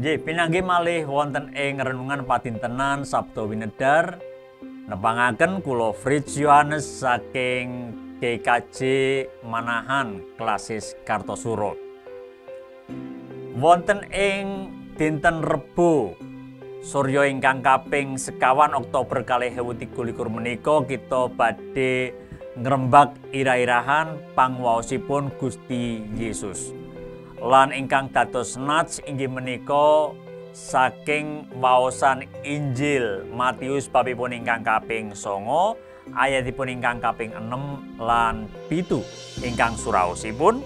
Nggih, pinanggih malih wonten ing renungan patintenan Sabtu Winedar nepangaken kula Fritz Yohanes saking GKJ Manahan Klasis Kartosuro. Wonten ing dinten Rebo Surya ingkang kaping sekawan Oktober kalih ewu likur menika kita badhe ngrembak ira-irahan pangwaosipun Gusti Yesus. Lan ingkang dados nats inggih menika saking waosan Injil Matius babipun ingkang kaping songo ayatipun ingkang kaping 6 lan pitu ingkang suraosipun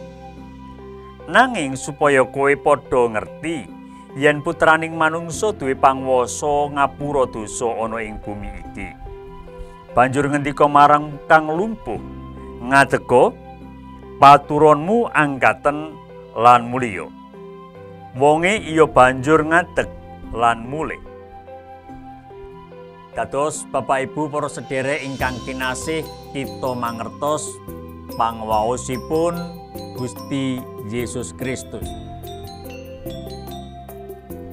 nanging supaya kowe padha ngerti yen putraning manungsa duwe pangwasa ngapura dosa ana ing bumi iki. Banjur ngendika marang kang lumpuh, ngadega paturonmu anggaten lan mulya. Wonge iya banjur ngadeg lan mulih. Dados Bapak Ibu para sederek ingkang kinasih kita mangertos pangwaosipun Gusti Yesus Kristus.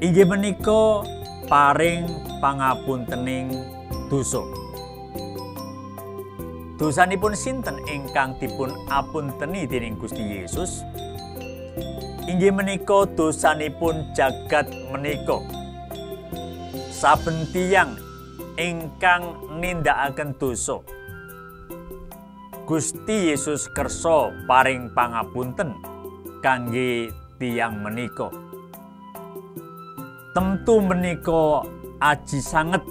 inggih menika paring pangapuntening dosa. Dosanipun sinten ingkang dipun apunteni dening Gusti Yesus? Inggih menika dosanipun jagat menika. Saben tiyang ingkang nindakaken dosa. Gusti Yesus kersa paring pangapunten kangge tiyang menika. Tentu menika aji sanget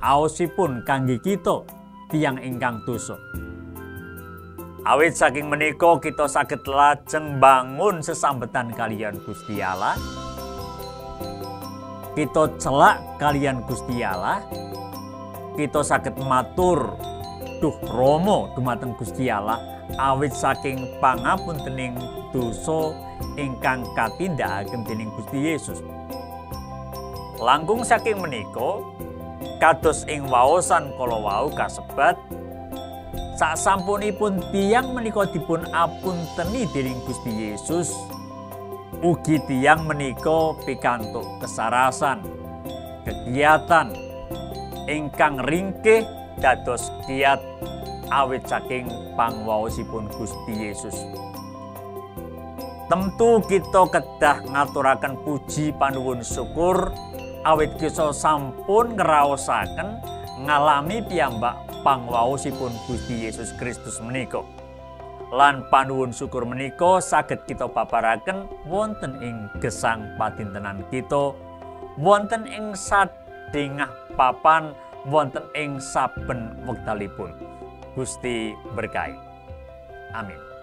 aosipun kangge kita tiang ingkang dosa. Awit saking menika kita saged lajeng bangun sesambetan kalian Gusti Allah. Kita celak kalian Gusti Allah. Kita saged matur duh Romo dumateng Gusti Allah awit saking pangapuntening dosa ingkang katindakaken dening Gusti Yesus. Langkung saking menika kados ing waosan kala wau kasebat sak sampunipun tiang menika dipun apunteni dening Gusti Yesus ugi tiang menika pikantuk kesarasan kegiatan ingkang ringkih dados kiat awit saking pangwaosipun Gusti Yesus. Tentu kita kedah ngaturaken puji panuwun syukur awit kita sampun ngraosaken ngalami piyambak pangwaosipun Gusti Yesus Kristus menika. Lan panuwun syukur menika saged kita babaraken wonten ing gesang patintenan kita, wonten ing sadengah papan, wonten ing saben wektalipun. Gusti berkahi. Amin.